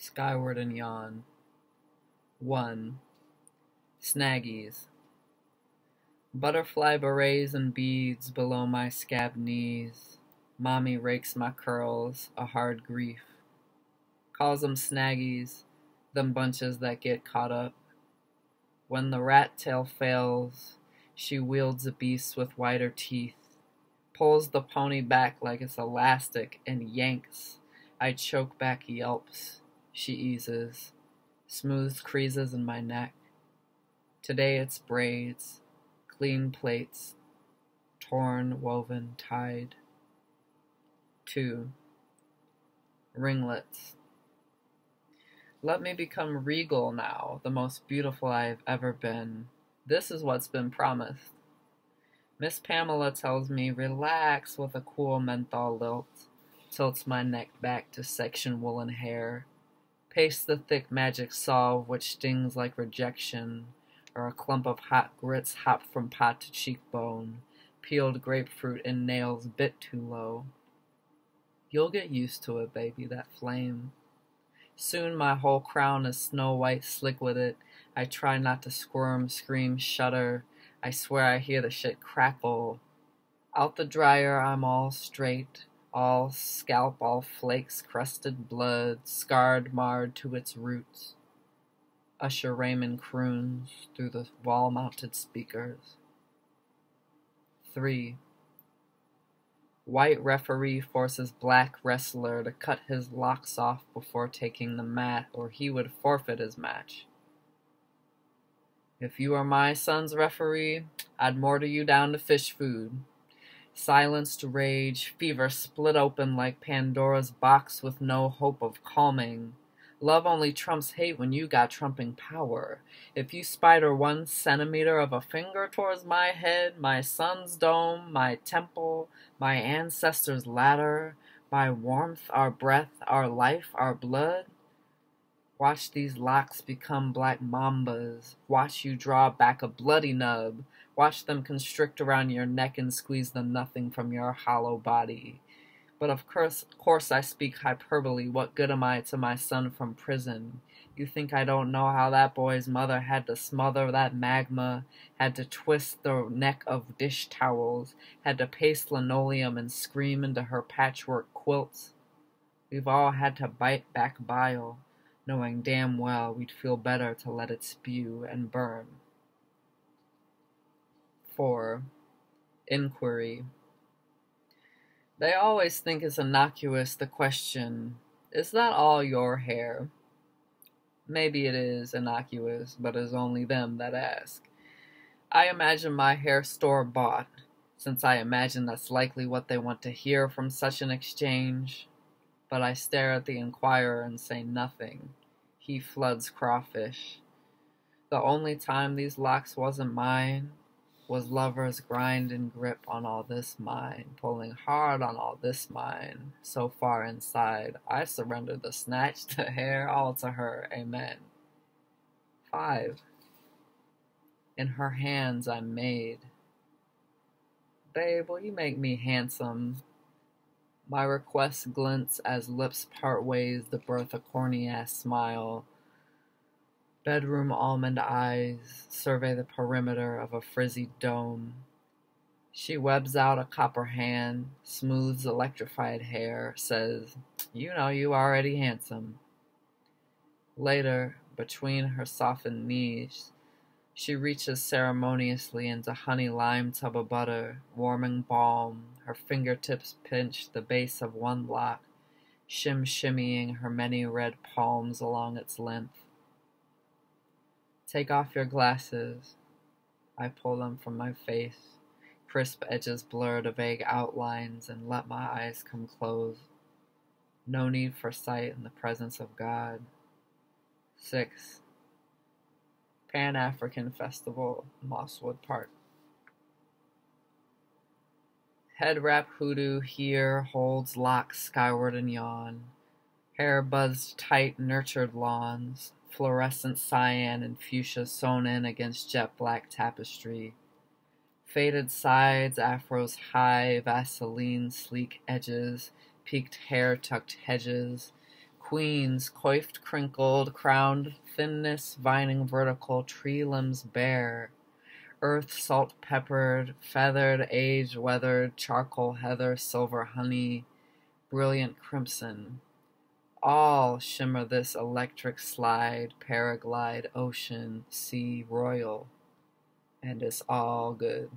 skyward and yawn. 1. Snaggies. Butterfly berets and beads below my scab knees. Mommy rakes my curls, a hard grief. Calls them snaggies, them bunches that get caught up. When the rat tail fails, she wields a beast with whiter teeth, pulls the pony back like it's elastic and yanks. I choke back yelps. She eases, smooths creases in my neck. Today it's braids, clean plaits, torn, woven, tied. 2. Ringlets. Let me become regal now, the most beautiful I have ever been. This is what's been promised. Miss Pamela tells me, relax with a cool menthol lilt, tilts my neck back to section woolen hair, Paste the thick magic salve which stings like rejection, or a clump of hot grits hopped from pot to cheekbone, peeled grapefruit and nails bit too low. You'll get used to it, baby, that flame. Soon my whole crown is snow white slick with it. I try not to squirm, scream, shudder. I swear I hear the shit crackle. Out the dryer, I'm all straight all scalp, all flakes, crusted blood, scarred, marred to its roots. Usher Raymond croons through the wall mounted speakers. 3. White referee forces black wrestler to cut his locks off before taking the mat, or he would forfeit his match. If you are my son's referee, I'd mortar you down to fish food. Silenced rage, fever split open like Pandora's box with no hope of calming. Love only trumps hate when you got trumping power. If you spider one centimeter of a finger towards my head, my son's dome, my temple, my ancestors' ladder, my warmth, our breath, our life, our blood, watch these locks become black mambas. Watch you draw back a bloody nub. Watch them constrict around your neck and squeeze the nothing from your hollow body. But of course, of course I speak hyperbole. What good am I to my son from prison? You think I don't know how that boy's mother had to smother that magma, had to twist the neck of dish towels, had to paste linoleum and scream into her patchwork quilts? We've all had to bite back bile, knowing damn well we'd feel better to let it spew and burn. 4. Inquiry. They always think it's innocuous the question, Is that all your hair? Maybe it is innocuous, but it's only them that ask. I imagine my hair store bought, since I imagine that's likely what they want to hear from such an exchange. But I stare at the inquirer and say nothing. He floods crawfish. The only time these locks wasn't mine was lovers grind and grip on all this mine, pulling hard on all this mine, so far inside, I surrender the snatched hair all to her, amen. 5. In her hands I'm made. Babe, will you make me handsome? My request glints as lips part ways to birth a corny ass smile. Bedroom almond eyes survey the perimeter of a frizzy dome. She webs out a copper hand, smooths electrified hair, says, You know you already handsome. Later, between her softened knees, she reaches ceremoniously into honey lime tub of butter, warming balm, her fingertips pinch the base of one lock, shim shimmying her many red palms along its length. Take off your glasses. I pull them from my face. Crisp edges blur to vague outlines and let my eyes come close. No need for sight in the presence of God. 6. Pan African Festival, Mosswood Park. Head wrap hoodoo here holds locks skyward and yawn. Hair buzzed tight, nurtured lawns fluorescent cyan and fuchsia sewn in against jet black tapestry. Faded sides, afros high, Vaseline sleek edges, peaked hair tucked hedges, Queens, coiffed, crinkled, crowned, thinness, vining vertical, tree limbs bare, earth salt peppered, feathered, aged, weathered, charcoal, heather, silver, honey, brilliant crimson. All shimmer this electric slide, paraglide, ocean, sea, royal, and it's all good.